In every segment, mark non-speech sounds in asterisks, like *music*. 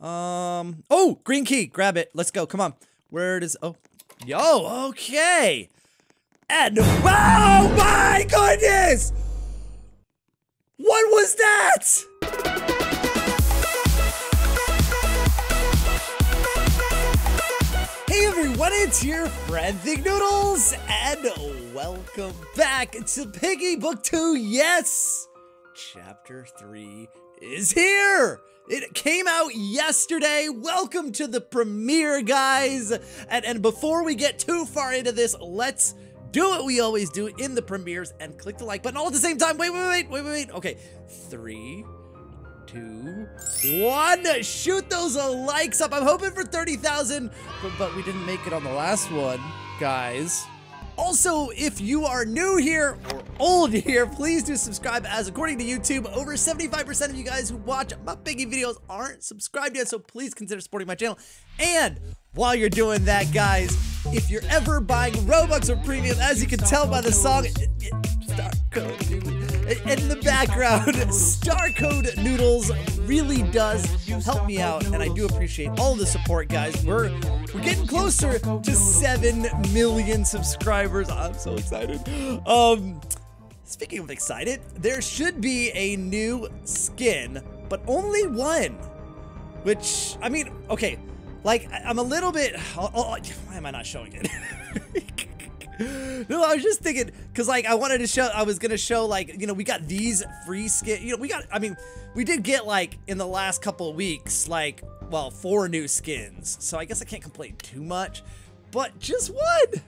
Um, oh, green key. Grab it. Let's go. Come on. Where does, oh, yo, okay. And, oh my goodness! What was that? Hey everyone, it's your friend Thinknoodles, and welcome back to Piggy Book 2. Yes! Chapter 3 is here! It came out yesterday. Welcome to the premiere, guys. And, and before we get too far into this, let's do what we always do in the premieres and click the like button all at the same time. Wait, wait, wait, wait, wait, wait. Okay, three, two, one. Shoot those likes up. I'm hoping for 30,000, but, but we didn't make it on the last one, guys. Also, if you are new here or old here, please do subscribe as according to YouTube, over 75% of you guys who watch my Piggy videos aren't subscribed yet, so please consider supporting my channel. And while you're doing that, guys, if you're ever buying Robux or Premium, as you can tell by the song, it- it- Star Code Noodles, in the background, *laughs* Star Code Noodles really does help me out, and I do appreciate all the support, guys. We're we're getting closer to seven million subscribers. I'm so excited. Um, speaking of excited, there should be a new skin, but only one. Which I mean, okay, like I'm a little bit. Oh, oh, oh, why am I not showing it? *laughs* no, I was just thinking because like I wanted to show. I was gonna show like you know we got these free skin. You know we got. I mean we did get like in the last couple weeks like well four new skins. So I guess I can't complain too much. But just one,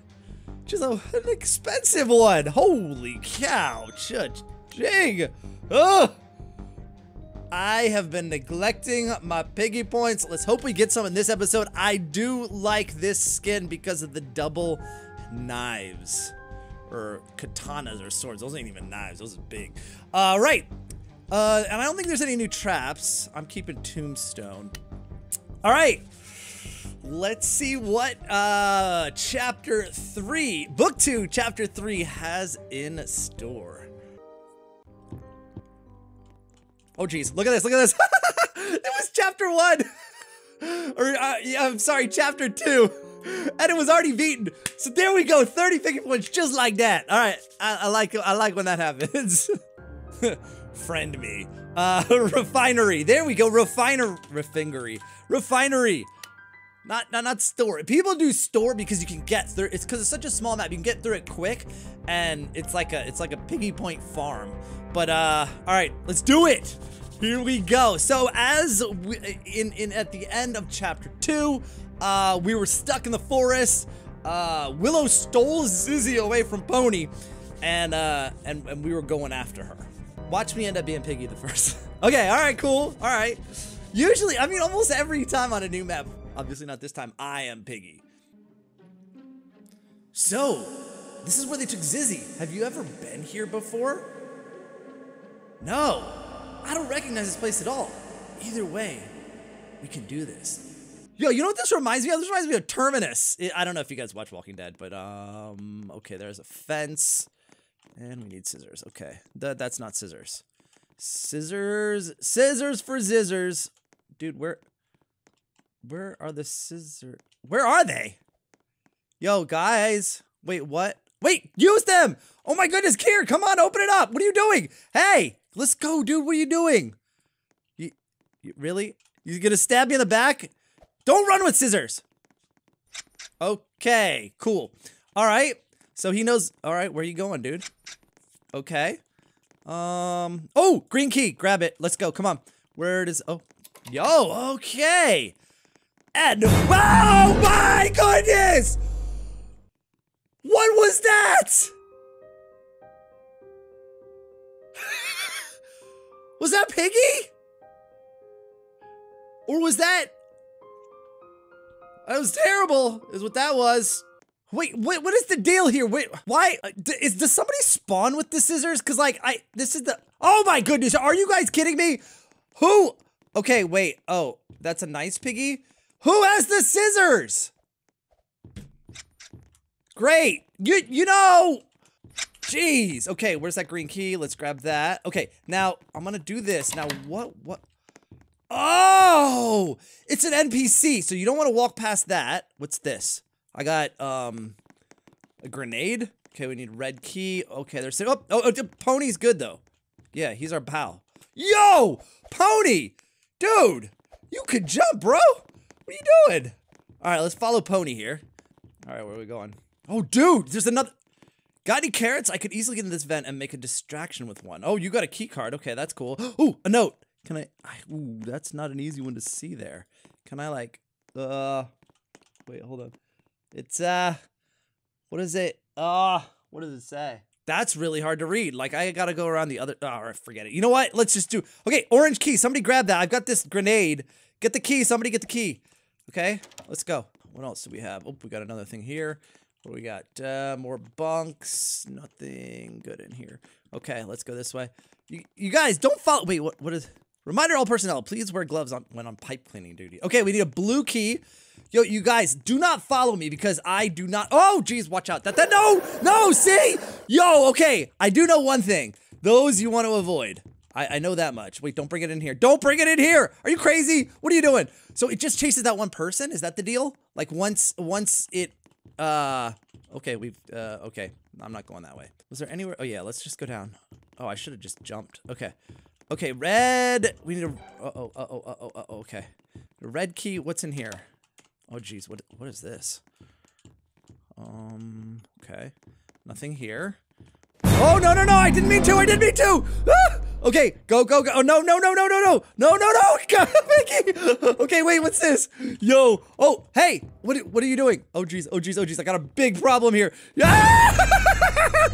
just a, an expensive one. Holy cow! Cha-ching! Ugh. I have been neglecting my piggy points. Let's hope we get some in this episode. I do like this skin because of the double knives. Or katanas or swords. Those ain't even knives. Those are big. Uh, right. Uh, and I don't think there's any new traps. I'm keeping tombstone. All right. Let's see what uh, chapter 3, book 2, chapter 3 has in store. Oh geez, look at this, look at this. *laughs* it was chapter one. *laughs* or, uh, yeah, I'm sorry, chapter two. And it was already beaten. So there we go, 30 piggy points just like that. All right, I, I like I like when that happens. *laughs* Friend me. Uh, refinery. There we go, refiner, refinery, refinery. Not, not, not store. People do store because you can get through. It's because it's such a small map. You can get through it quick, and it's like a, it's like a piggy point farm. But uh, all right, let's do it. Here we go. So as we, in in at the end of chapter two, uh, we were stuck in the forest. Uh, Willow stole Zizzy away from Pony, and uh, and and we were going after her. Watch me end up being Piggy the first. *laughs* okay, all right, cool. All right. Usually, I mean, almost every time on a new map, obviously not this time, I am Piggy. So, this is where they took Zizzy. Have you ever been here before? No, I don't recognize this place at all. Either way, we can do this. Yo, you know what this reminds me of? This reminds me of Terminus. I don't know if you guys watch Walking Dead, but um, okay, there's a fence, and we need scissors. Okay, that that's not scissors. Scissors, scissors for scissors, dude. Where, where are the scissors? Where are they? Yo, guys, wait, what? Wait, use them! Oh my goodness, Kier, come on, open it up. What are you doing? Hey, let's go, dude. What are you doing? You, you really? You gonna stab me in the back? Don't run with scissors. Okay, cool. All right. So he knows. All right, where you going, dude? Okay. Um. Oh, green key. Grab it. Let's go. Come on. Where does? Oh, yo. Okay. And oh my goodness! What was that? *laughs* was that Piggy? Or was that? That was terrible. Is what that was. Wait, what? What is the deal here? Wait, why? uh, Is does somebody spawn with the scissors? Cause like I, this is the. Oh my goodness! Are you guys kidding me? Who? Okay, wait. Oh, that's a nice piggy. Who has the scissors? Great. You you know. Jeez. Okay, where's that green key? Let's grab that. Okay, now I'm gonna do this. Now what what? Oh, it's an NPC, so you don't want to walk past that. What's this? I got um a grenade. Okay, we need red key. Okay, there's oh oh, oh Pony's good though. Yeah, he's our pal. Yo, Pony, dude, you could jump, bro. What are you doing? All right, let's follow Pony here. All right, where are we going? Oh, dude, there's another. Got any carrots? I could easily get in this vent and make a distraction with one. Oh, you got a key card. Okay, that's cool. *gasps* Oh, a note. Can I, I? Ooh, that's not an easy one to see there. Can I like? Uh, wait, hold on. It's uh, what is it? Uh, what does it say? That's really hard to read. Like I gotta go around the other. Oh, forget it. You know what? Let's just do. Okay, orange key. Somebody grab that. I've got this grenade. Get the key. Somebody get the key. Okay, let's go. What else do we have? Oh, we got another thing here. What do we got? Uh, more bunks. Nothing good in here. Okay, let's go this way. You, you guys, don't follow. Wait, what? What is? Reminder all personnel, please wear gloves on when on pipe cleaning duty. Okay, we need a blue key. Yo, you guys, do not follow me because I do not. Oh, geez, watch out. That, that, no, no, see? Yo, okay, I do know one thing. Those you want to avoid. I, I know that much. Wait, don't bring it in here. Don't bring it in here. Are you crazy? What are you doing? So it just chases that one person? Is that the deal? Like once, once it, uh, okay, we've, uh, okay. I'm not going that way. Was there anywhere? Oh yeah, let's just go down. Oh, I should have just jumped. Okay. Okay, red. We need a. Uh oh. Uh oh. Uh oh. Uh oh. Okay. Red key. What's in here? Oh geez. What? What is this? Um. Okay. Nothing here. Oh no no no! I didn't mean to. I didn't mean to. Ah! Okay, go, go, go. Oh, no, no, no, no, no, no. No, no, no. *laughs* Mickey. Okay, wait, what's this? Yo. Oh, hey. What, what are you doing? Oh, jeez. Oh, jeez. Oh, jeez. I got a big problem here. *laughs*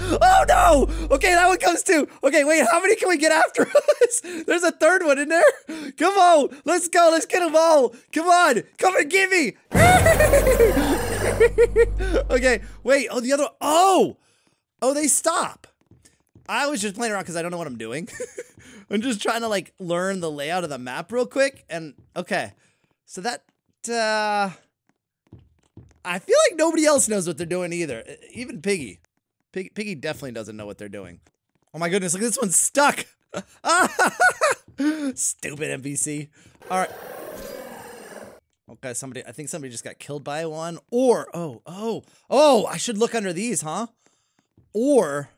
Oh, no. Okay, that one comes too. Okay, wait. How many can we get after *laughs* us? There's a third one in there. Come on. Let's go. Let's get them all. Come on. Come and get me. okay, wait. Oh, the other. Oh. Oh, they stop. I was just playing around because I don't know what I'm doing. *laughs* I'm just trying to like learn the layout of the map real quick. And okay, so that uh, I feel like nobody else knows what they're doing either. Even Piggy. Piggy, Piggy definitely doesn't know what they're doing. Oh my goodness, look, this one's stuck. *laughs* Stupid NPC. All right. Okay, somebody, I think somebody just got killed by one. Or, oh, oh, oh, I should look under these, huh? Or,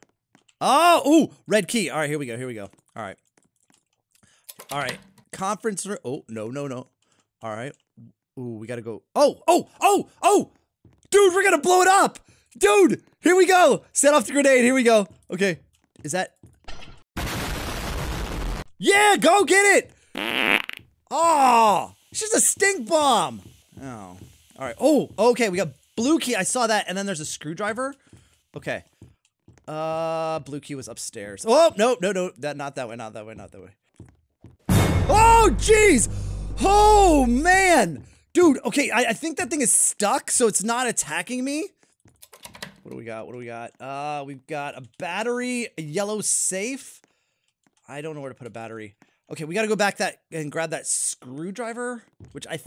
Oh, ooh, red key. All right, here we go. Here we go. All right. All right. Conference room. Oh, no, no, no. All right. Ooh, we got to go. Oh, oh, oh, oh. Dude, we're going to blow it up. Dude, here we go. Set off the grenade. Here we go. Okay. Is that. Yeah, go get it. Oh, it's just a stink bomb. Oh. All right. Oh, okay. We got blue key. I saw that. And then there's a screwdriver. Okay. Uh, blue key was upstairs. Oh, no, no, no, that not that way, not that way, not that way. Oh, jeez! Oh, man! Dude, okay, I, I think that thing is stuck, so it's not attacking me. What do we got? What do we got? Uh, we've got a battery, a yellow safe. I don't know where to put a battery. Okay, we gotta go back that and grab that screwdriver, which I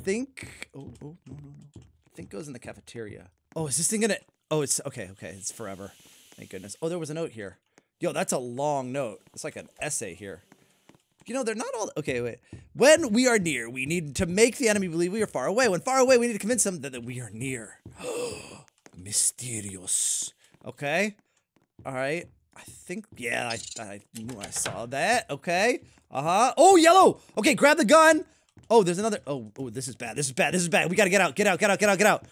think, oh, oh, no, no, no. I think goes in the cafeteria. Oh, is this thing gonna, oh, it's, okay, okay, it's forever. Thank goodness. Oh, there was a note here. Yo, that's a long note. It's like an essay here. You know, they're not all. Okay, wait. When we are near, we need to make the enemy believe we are far away. When far away, we need to convince them that, that we are near. *gasps* Mysterious. Okay. All right. I think, yeah, I, I knew I saw that. Okay. Uh huh. Oh, yellow. Okay, grab the gun. Oh, there's another. Oh, oh, this is bad. This is bad. This is bad. We gotta get out. Get out. Get out. Get out. Get out.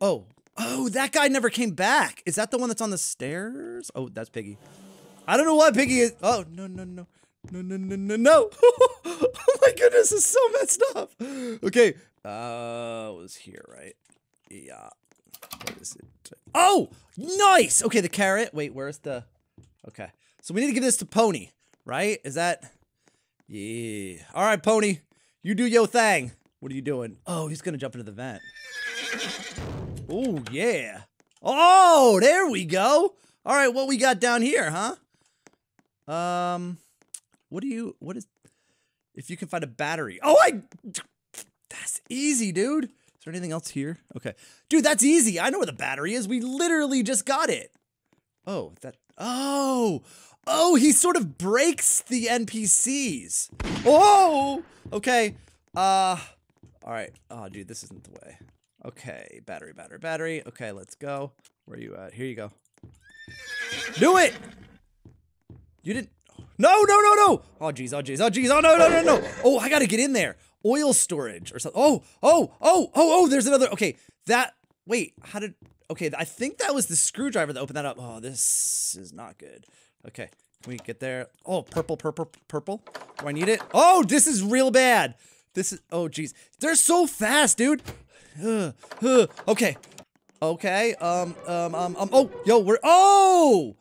Oh, Oh, that guy never came back. Is that the one that's on the stairs? Oh, that's Piggy. I don't know what Piggy is. Oh, no, no, no. No, no, no, no, no. *laughs* oh my goodness, it's so messed up. Okay. Uh, was here, right? Yeah. What is it? Oh, nice. Okay, the carrot. Wait, where's the... Okay. So we need to give this to Pony, right? Is that... Yeah. All right, Pony. You do your thing. What are you doing? Oh, he's going to jump into the vent. Oh, yeah. Oh, there we go. All right, what we got down here, huh? Um, what do you, what is, if you can find a battery. Oh, I, that's easy, dude. Is there anything else here? Okay. Dude, that's easy. I know where the battery is. We literally just got it. Oh, that, oh, Oh, he sort of breaks the NPCs. Oh, okay. Uh, all right. Oh, dude, this isn't the way. Okay, battery, battery, battery. Okay, let's go. Where are you at? Here you go. Do it! You didn't. No, no, no, no! Oh, jeez, oh, jeez, oh, jeez, oh, no, no, no, no! Oh, I gotta get in there. Oil storage or something. Oh, oh, oh, oh, oh, there's another. Okay, that. Wait, how did. Okay, I think that was the screwdriver that opened that up. Oh, this is not good. Okay, can we get there? Oh, purple, purple, purple. Do I need it? Oh, this is real bad. This is. Oh, jeez. They're so fast, dude. *sighs* Okay. Okay. Um, um, um, um. Oh, yo, we're. Oh!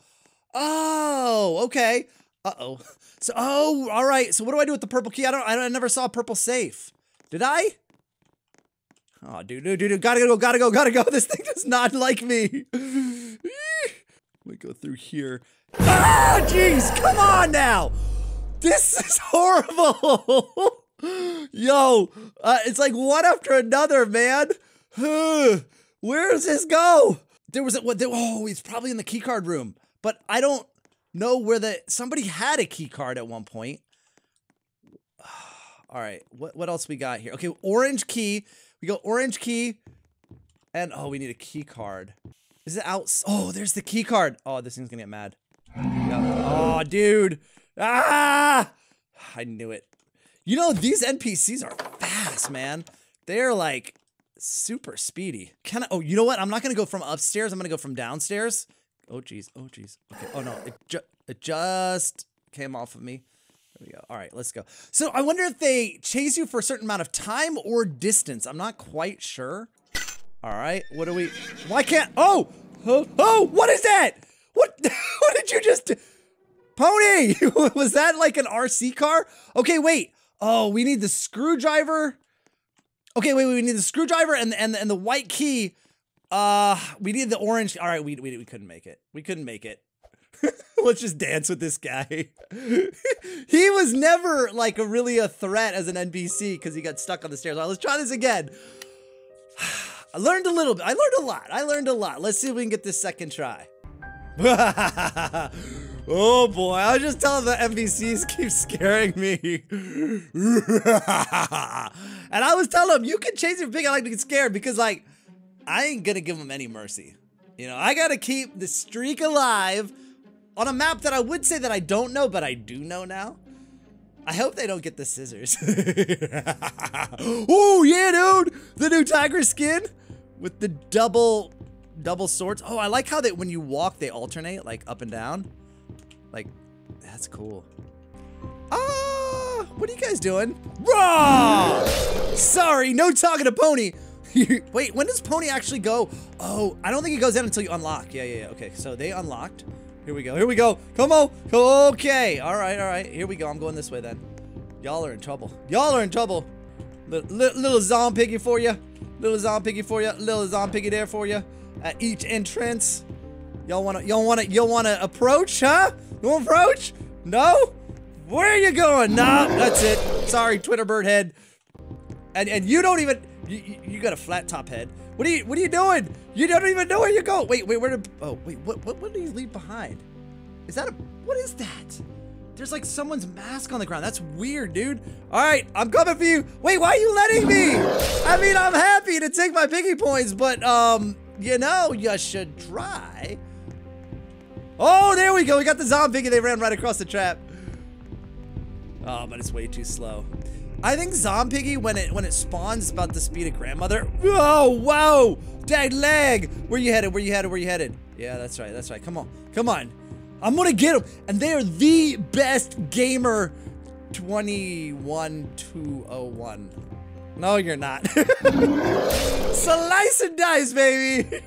Oh, okay. Uh-oh. So, oh, all right. So what do I do with the purple key? I don't, I, don't, I never saw a purple safe. Did I? Oh, dude, dude, dude, dude, gotta go, gotta go, gotta go. *laughs* This thing does not like me. Let me go through here. Ah, jeez, come on now. This is *laughs* horrible. *gasps* Yo, uh, it's like one after another, man. Where does this go? There was a, what? There, oh, he's probably in the keycard room, but I don't know where the somebody had a key card at one point. *sighs* All right, what what else we got here? Okay, orange key. We go orange key, and oh, we need a key card. Is it out? Oh, there's the key card. Oh, this thing's gonna get mad. Oh, dude. Ah! I knew it. You know, these NPCs are fast, man. They're like super speedy. Can I, oh, you know what? I'm not gonna go from upstairs. I'm gonna go from downstairs. Oh, geez. Oh, geez. Okay. Oh, no. It, ju it just came off of me. There we go. All right, let's go. So I wonder if they chase you for a certain amount of time or distance. I'm not quite sure. All right. What do we... Why can't... Oh! Oh! Oh! What is that? What, *laughs* what did you just... Pony! *laughs* Was that like an RC car? Okay, wait. Oh, we need the screwdriver. Okay, wait, wait, we need the screwdriver and, and, and the white key uh, we need the orange. All right, we, we, we couldn't make it. We couldn't make it. *laughs* Let's just dance with this guy. *laughs* he was never like a, really a threat as an NPC because he got stuck on the stairs. All right, let's try this again. *sighs* I learned a little bit. I learned a lot. I learned a lot. Let's see if we can get this second try. *laughs* oh boy, I was just telling the NPCs keep scaring me. *laughs* and I was telling them, you can chase your pig. I like to get scared because like, I ain't gonna give them any mercy. You know, I gotta keep the streak alive on a map that I would say that I don't know, but I do know now. I hope they don't get the scissors. *laughs* oh, yeah, dude! The new tiger skin with the double, double swords. Oh, I like how that when you walk, they alternate, like up and down. Like, that's cool. Ah, what are you guys doing? Raw! Sorry, no talking to Pony. *laughs* Wait, when does Pony actually go? Oh, I don't think it goes in until you unlock. Yeah, yeah, yeah. Okay, so they unlocked. Here we go. Here we go. Come on. Okay. All right, all right. Here we go. I'm going this way then. Y'all are in trouble. Y'all are in trouble. Little, little, little zombie piggy for you. Little zombie piggy for you. Little zombie piggy there for you. At each entrance. Y'all wanna, y'all wanna, y'all wanna approach, huh? You wanna approach? No? Where are you going? No, that's it. Sorry, Twitter bird head. And and you don't even you, you, got a flat top head. What are you What are you doing? You don't even know where you go. Wait, wait, where did? Oh, wait, what What, what did he leave behind? Is that a? What is that? There's like someone's mask on the ground. That's weird, dude. All right, I'm coming for you. Wait, why are you letting me? I mean, I'm happy to take my piggy points, but um, you know, you should try. Oh, there we go. We got the zombie. They ran right across the trap. Oh, but it's way too slow. I think Zompiggy, when it when it spawns, is about the speed of grandmother. Whoa, whoa! Dead leg! Where you headed? Where you headed? Where you headed? Yeah, that's right, that's right. Come on, come on. I'm gonna get them. And they are the best gamer 21201. No, you're not. *laughs* Slice and dice, baby. *laughs*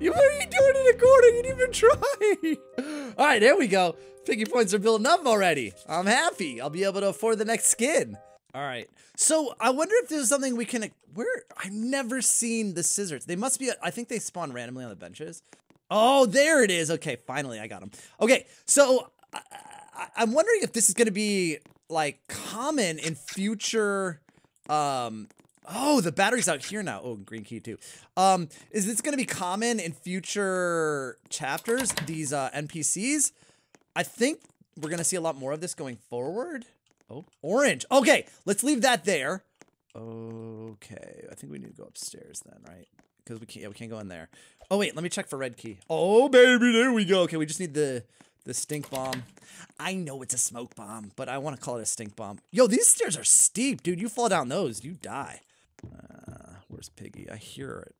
you, what are you doing in the corner? You didn't even try. *laughs* All right, there we go. Piggy points are building up already. I'm happy. I'll be able to afford the next skin. All right. So I wonder if there's something we can. Where I've never seen the scissors. They must be. I think they spawn randomly on the benches. Oh, there it is. Okay, finally I got them. Okay, so I, am wondering if this is going to be like common in future. Um. Oh, the battery's out here now. Oh, green key too. Um, is this going to be common in future chapters? These uh, NPCs. I think we're gonna see a lot more of this going forward. Oh, orange. Okay, let's leave that there. Okay, I think we need to go upstairs then, right? Because we can't. Yeah, we can't go in there. Oh wait, let me check for red key. Oh baby, there we go. Okay, we just need the the stink bomb. I know it's a smoke bomb, but I want to call it a stink bomb. Yo, these stairs are steep, dude. You fall down those, you die. Uh, where's Piggy? I hear it.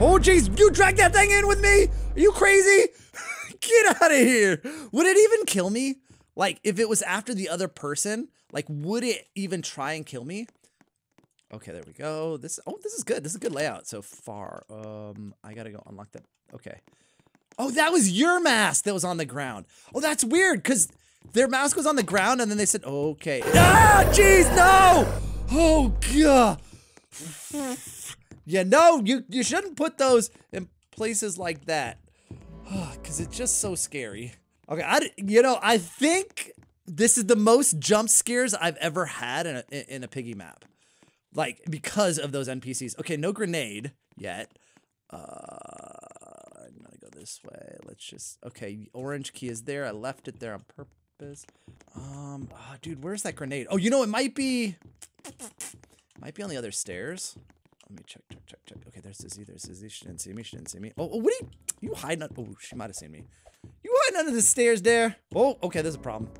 Oh jeez, you dragged that thing in with me? Are you crazy? *laughs* Get out of here. Would it even kill me? Like, if it was after the other person, like, would it even try and kill me? Okay, there we go. This, oh, this is good. This is a good layout so far. Um, I gotta go unlock that. Okay. Oh, that was your mask that was on the ground. Oh, that's weird, because their mask was on the ground, and then they said, okay. Ah, jeez, no! Oh, God. Yeah, no, you, you shouldn't put those in places like that. Because it's just so scary. Okay, I, you know, I think this is the most jump scares I've ever had in a, in a piggy map. Like, because of those NPCs. Okay, no grenade yet. Uh, this way. Let's just, okay, orange key is there. I left it there on purpose. Um, oh, dude, where's that grenade? Oh, you know, it might be, might be on the other stairs. Let me check, check, check, check. Okay, there's Zizzy, there's Zizzy. She didn't see me, she didn't see me. Oh, oh what are you, you hiding oh, she might have seen me. You hiding under the stairs there? Oh, okay, there's a problem.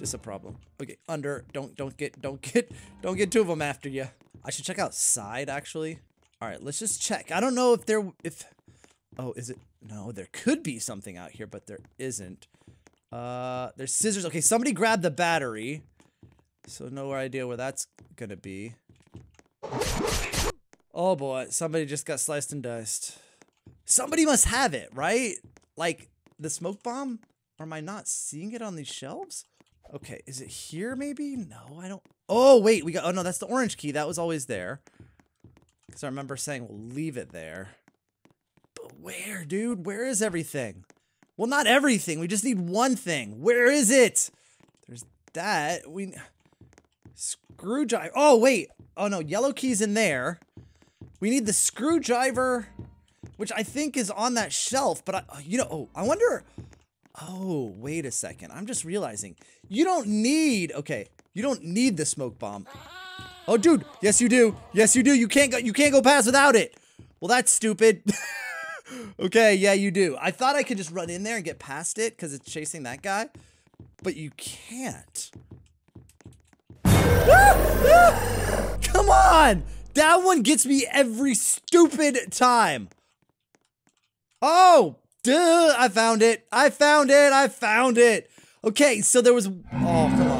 Is a problem. Okay, under, don't, don't get, don't get, don't get two of them after you. I should check outside, actually. All right, let's just check. I don't know if there, if, oh, is it, no, there could be something out here, but there isn't. Uh, there's scissors. Okay, somebody grabbed the battery. So no idea where that's gonna be. Oh boy, somebody just got sliced and diced. Somebody must have it, right? Like the smoke bomb? Or am I not seeing it on these shelves? Okay, is it here maybe? No, I don't. Oh, wait, we got, oh no, that's the orange key. That was always there. Because I remember saying we'll leave it there. Where, dude? Where is everything? Well, not everything. We just need one thing. Where is it? There's that. We... Screwdriver. Oh, wait. Oh, no. Yellow key's in there. We need the screwdriver, which I think is on that shelf. But, I, oh, you know, oh, I wonder... Oh, wait a second. I'm just realizing. You don't need... Okay. You don't need the smoke bomb. Oh, dude. Yes, you do. Yes, you do. You can't go, you can't go past without it. Well, that's stupid. *laughs* okay, yeah, you do. I thought I could just run in there and get past it because it's chasing that guy. But you can't. *laughs* Come on! That one gets me every stupid time. Oh, duh, I found it. I found it. I found it. Okay, so there was, oh, come on.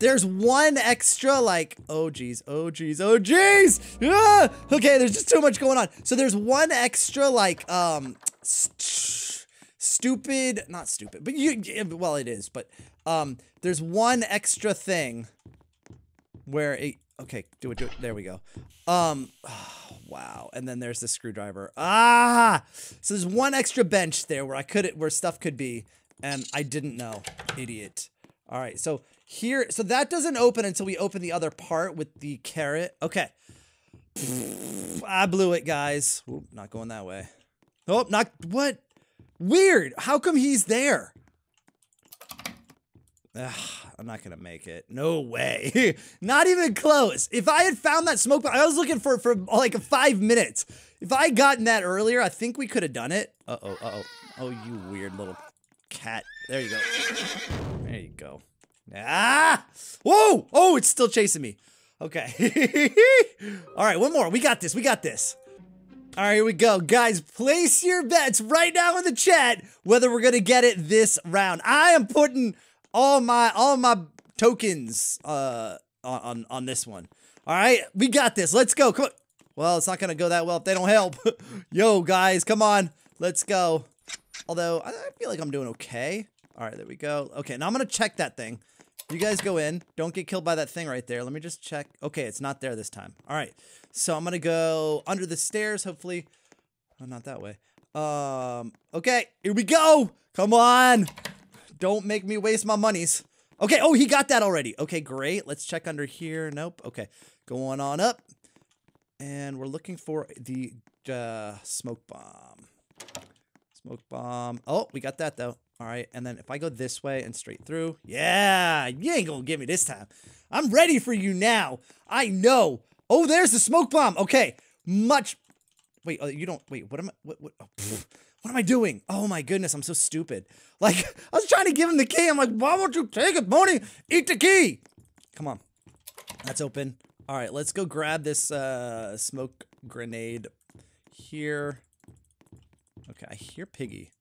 There's one extra, like, oh geez, oh geez, oh geez. Ah! Okay, there's just too much going on. So there's one extra, like, um, st stupid, not stupid, but you, well, it is, but, um, there's one extra thing where it, okay, do it, do it, there we go. Um, oh, *sighs* wow, and then there's the screwdriver. Ah! So there's one extra bench there where I could, it where stuff could be, and I didn't know, idiot. All right, so here, so that doesn't open until we open the other part with the carrot. Okay. I blew it, guys. Oop, not going that way. Oh, not, what? Weird. How come he's there? Ugh, I'm not gonna make it. No way. *laughs* not even close. If I had found that smoke, I was looking for for like five minutes. If I had gotten that earlier, I think we could have done it. Uh oh. Uh oh. Oh, you weird little cat. There you go. There you go. Ah! Whoa! Oh, it's still chasing me. Okay. *laughs* All right, one more. We got this. We got this. All right, here we go. Guys, place your bets right now in the chat whether we're going to get it this round. I am putting all my all my tokens uh on on this one. All right, we got this. Let's go. Come on. Well, it's not going to go that well if they don't help. *laughs* Yo, guys, come on. Let's go. Although, I feel like I'm doing okay. All right, there we go. Okay, now I'm going to check that thing. You guys go in. Don't get killed by that thing right there. Let me just check. Okay, it's not there this time. All right. So I'm going to go under the stairs, hopefully. Oh, not that way. Um, okay, here we go. Come on. Don't make me waste my monies. Okay, oh, he got that already. Okay, great. Let's check under here. Nope. Okay, going on up. And we're looking for the uh, smoke bomb. Smoke bomb. Oh, we got that, though. All right, and then if I go this way and straight through, yeah, you ain't gonna get me this time. I'm ready for you now. I know. Oh, there's the smoke bomb. Okay, much. Wait, oh, you don't. Wait, what am I? What? What? Oh, what am I doing? Oh my goodness, I'm so stupid. *laughs* Like I was trying to give him the key. I'm like, why won't you take it, Pony? Eat the key. Come on. That's open. All right, let's go grab this uh, smoke grenade here. Okay, I hear Piggy.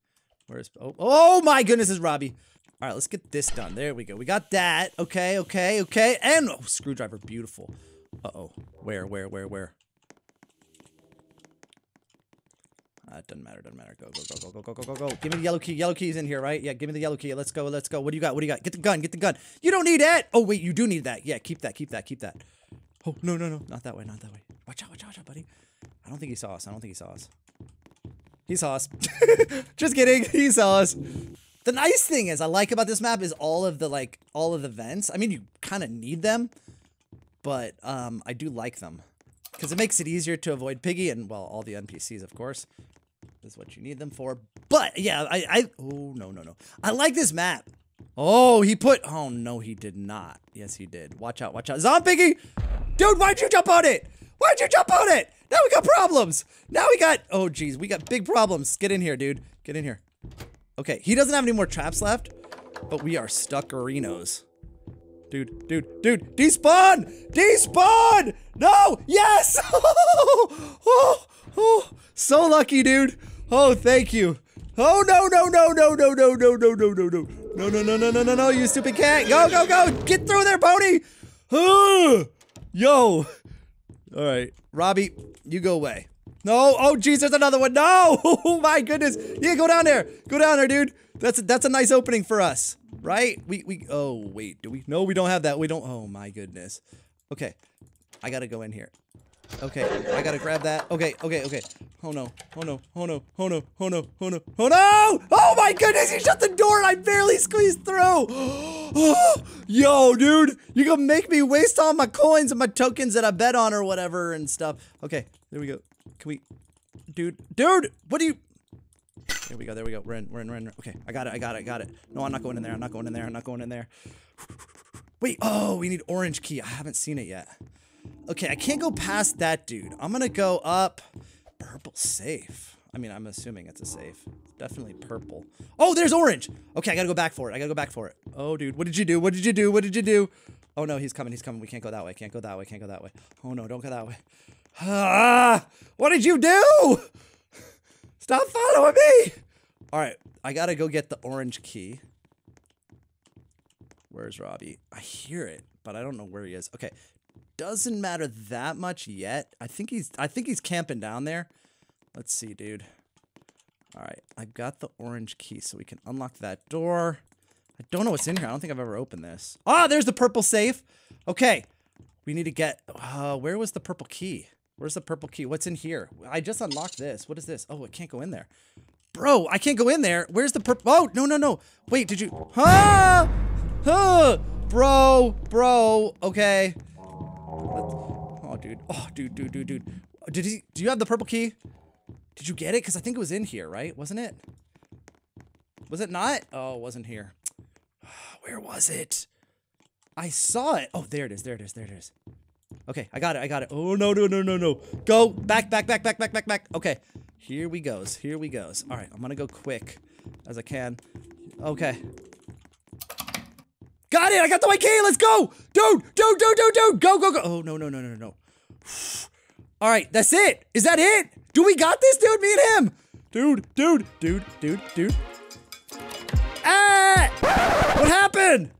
Where's... Oh, oh my goodness, is Robbie. All right, let's get this done. There we go. We got that. Okay, okay, okay. And... Oh, screwdriver. Beautiful. Uh-oh. Where, where, where, where? Uh, it doesn't matter, doesn't matter. Go, go, go, go, go, go, go, go, Give me the yellow key. Yellow key's in here, right? Yeah, give me the yellow key. Let's go, let's go. What do you got? What do you got? Get the gun, get the gun. You don't need it! Oh, wait, you do need that. Yeah, keep that, keep that, keep that. Oh, no, no, no. Not that way, not that way. Watch out, watch out, watch out, buddy. I don't think he saw us. I don't think he saw us. He saw us. Just kidding. He saw us. The nice thing is I like about this map is all of the like all of the vents. I mean, you kind of need them, but um, I do like them because it makes it easier to avoid Piggy and well, all the NPCs, of course, is what you need them for. But yeah, I, I oh no no no, I like this map. Oh, he put. Oh no, he did not. Yes, he did. Watch out, watch out, Zombie Piggy, dude, why'd you jump on it? Why'd you jump on it? Now we got problems. Now we got. Oh geez, we got big problems. Get in here, dude. Get in here. Okay, he doesn't have any more traps left, but we are stuck arenos. Dude, dude, dude, despawn! Despawn! No! Yes! oh, oh, oh. so lucky, dude. Oh, thank you. Oh, no, no, no, no, no, no, no, no, no, no, no. No, no, no, no, no, no, no, you stupid cat. Go, go, go. Get through there, pony. Yo. All right, Robbie, you go away. No, oh jeez, there's another one. No, oh *laughs* my goodness. Yeah, go down there. Go down there, dude. That's a, that's a nice opening for us, right? We we. Oh wait, do we? No, we don't have that. We don't. Oh my goodness. Okay, I gotta go in here. Okay, I gotta grab that. Okay, okay, okay. Oh no, oh no, oh no, oh no, oh no, oh no, oh no! Oh my goodness, he shut the door and I barely squeezed through! *gasps* Yo, dude, you gonna make me waste all my coins and my tokens that I bet on or whatever and stuff. Okay, there we go. Can we, dude, dude, what do you, there we go, there we go, we're in, we're in, we're in, okay, I got it, I got it, I got it. No, I'm not going in there, I'm not going in there, I'm not going in there. Wait, oh, we need orange key, I haven't seen it yet. Okay, I can't go past that dude. I'm gonna go up, purple safe. I mean, I'm assuming it's a safe. Definitely purple. Oh, there's orange. Okay, I gotta go back for it. I gotta go back for it. Oh, dude, what did you do? What did you do? What did you do? Oh no, he's coming. He's coming. We can't go that way. Can't go that way. Can't go that way. Oh no, don't go that way. Ah, what did you do? Stop following me. All right, I gotta go get the orange key. Where's Robbie? I hear it, but I don't know where he is. Okay, doesn't matter that much yet. I think he's I think he's camping down there. Let's see, dude. All right, I've got the orange key, so we can unlock that door. I don't know what's in here. I don't think I've ever opened this. Ah, there's the purple safe. Okay, we need to get. Uh, where was the purple key? Where's the purple key? What's in here? I just unlocked this. What is this? Oh, it can't go in there. Bro, I can't go in there. Where's the purple? Oh, no, no, no. Wait, did you? Huh? Huh? Bro, bro. Okay. Oh, dude. Oh, dude, dude, dude, dude. Did he? Do you have the purple key? Did you get it? Because I think it was in here, right? Wasn't it? Was it not? Oh, it wasn't here. *sighs* Where was it? I saw it. Oh, there it is. There it is. There it is. Okay, I got it. I got it. Oh, no, no, no, no, no. Go. Back, back, back, back, back, back, back. Okay. Here we goes. Here we goes. All right, I'm going to go quick as I can. Okay. Got it! I got the white key! Let's go! Dude! Dude, dude, dude, dude! Go, go, go! Oh, no, no, no, no, no. *sighs* All right, that's it. Is that it? Do we got this, dude? Me and him. Dude, dude, dude, dude, dude. Ah! What happened?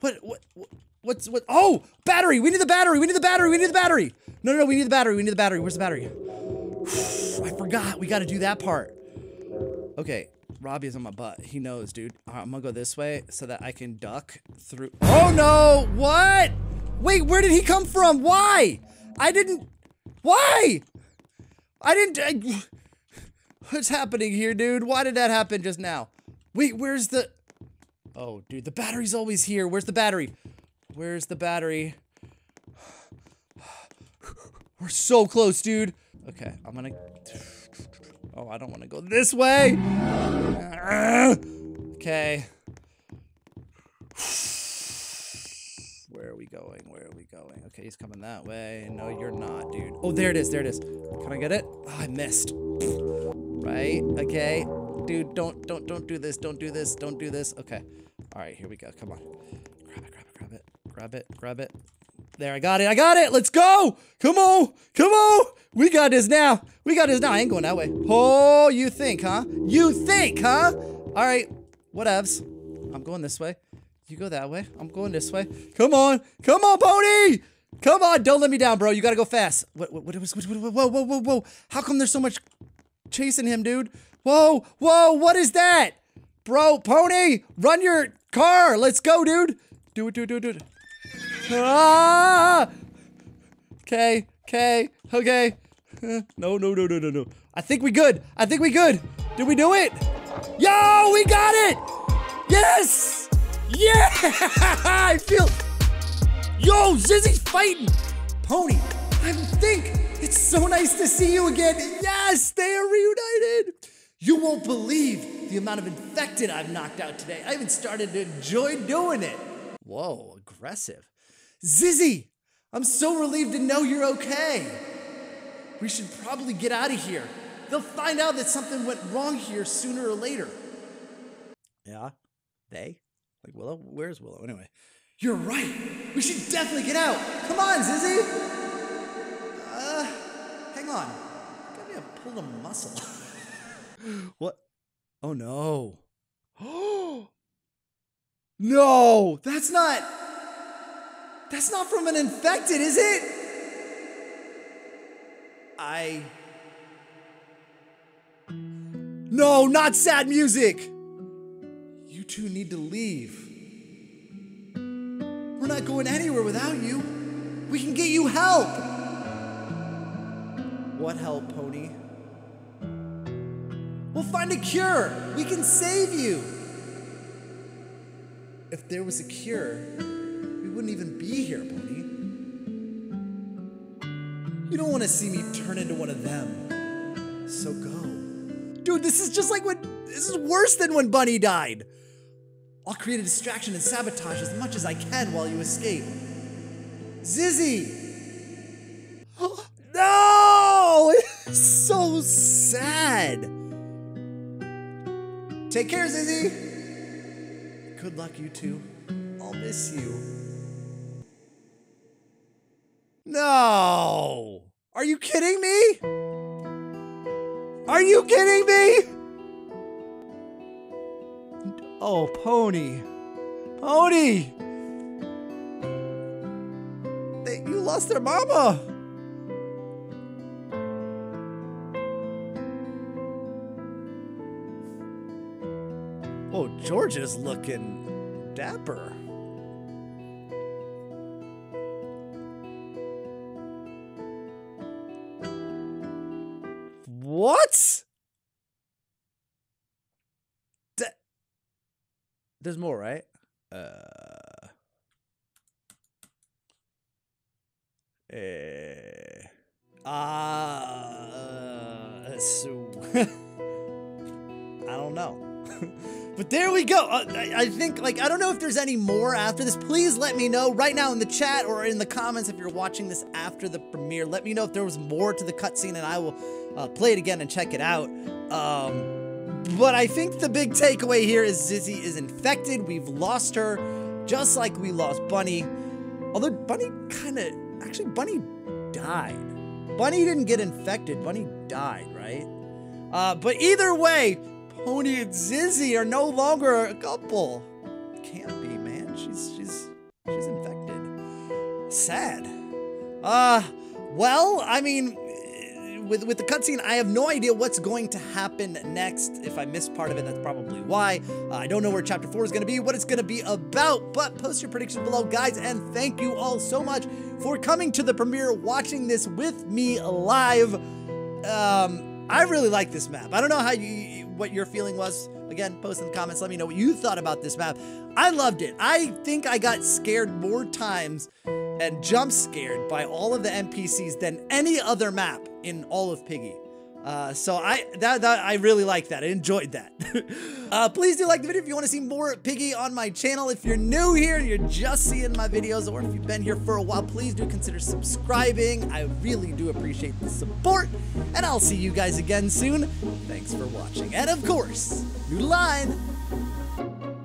What, what, what, what's, what? Oh, battery. We need the battery. We need the battery. We need the battery. No, no, no. We need the battery. We need the battery. Where's the battery? *sighs* I forgot. We got to do that part. Okay. Robbie is on my butt. He knows, dude. Right, I'm gonna go this way so that I can duck through. Oh no! What? Wait, where did he come from? Why? I didn't. Why? I didn't. I... What's happening here, dude? Why did that happen just now? Wait, where's the. Oh, dude, the battery's always here. Where's the battery? Where's the battery? We're so close, dude. Okay, I'm gonna. Oh, I don't want to go this way. Okay. Where are we going? Where are we going? Okay, he's coming that way. No, you're not, dude. Oh, there it is. There it is. Can I get it? Oh, I missed. Right? Okay. Dude, don't, don't, don't do this. Don't do this. Don't do this. Okay. All right, here we go. Come on. Grab it, grab it, grab it. Grab it, grab it. There, I got it. I got it. Let's go. Come on. Come on. We got this now. We got this now. I ain't going that way. Oh, you think, huh? You think, huh? All right. Whatevs. I'm going this way. You go that way. I'm going this way. Come on. Come on, pony. Come on. Don't let me down, bro. You got to go fast. What, what, what, what, what, whoa, whoa, whoa, whoa. How come there's so much chasing him, dude? Whoa, whoa. What is that? Bro, pony, run your car. Let's go, dude. Do it, do it, do it, do it. Ah! Okay, okay, *laughs* okay. No, no, no, no, no, no. I think we good. I think we good. Did we do it? Yo, we got it! Yes! Yeah! *laughs* I feel. Yo, Zizzy's fighting. Pony, I think it's so nice to see you again. Yes, they are reunited. You won't believe the amount of infected I've knocked out today. I even started to enjoy doing it. Whoa, aggressive. Zizzy, I'm so relieved to know you're okay. We should probably get out of here. They'll find out that something went wrong here sooner or later. Yeah? They? Like Willow? Where's Willow anyway? You're right. We should definitely get out. Come on, Zizzy. Uh, hang on. Me a pull a muscle. *laughs* what? Oh no. Oh *gasps* *gasps* no, that's not. That's not from an infected, is it? I. No, not sad music! You two need to leave. We're not going anywhere without you. We can get you help! What help, Pony? We'll find a cure! We can save you! If there was a cure, wouldn't even be here, Pony. You don't want to see me turn into one of them. So go. Dude, this is just like when. This is worse than when Bunny died. I'll create a distraction and sabotage as much as I can while you escape. Zizzy! *gasps* no! *laughs* It's so sad. Take care, Zizzy. Good luck, you two. I'll miss you. No! Are you kidding me? Are you kidding me? Oh, Pony. Pony! They, you lost their mama! Oh, George is looking dapper. What? Da- There's more, right? Uh. Eh. Uh, so *laughs* I don't know. *laughs* but there we go. Uh, I think, like, I don't know if there's any more after this. Please let me know right now in the chat or in the comments if you're watching this after the premiere. Let me know if there was more to the cutscene and I will uh, play it again and check it out. Um, but I think the big takeaway here is Zizzy is infected. We've lost her just like we lost Bunny. Although Bunny kind of, actually, Bunny died. Bunny didn't get infected, Bunny died, right? Uh, but either way, Pony and Zizzy are no longer a couple. Can't be, man. She's she's she's infected. Sad. Uh, well, I mean, with with the cutscene, I have no idea what's going to happen next. If I missed part of it, that's probably why. Uh, I don't know where Chapter 4 is going to be, what it's going to be about, but post your predictions below, guys, and thank you all so much for coming to the premiere, watching this with me live. Um, I really like this map. I don't know how you what your feeling was. Again, post in the comments. Let me know what you thought about this map. I loved it. I think I got scared more times and jump scared by all of the NPCs than any other map in all of Piggy. Uh, so I that, that I really like that. I enjoyed that. *laughs* uh, please do like the video if you want to see more Piggy on my channel. If you're new here you're just seeing my videos, or if you've been here for a while, please do consider subscribing. I really do appreciate the support, and I'll see you guys again soon. Thanks for watching, and of course, noodle on.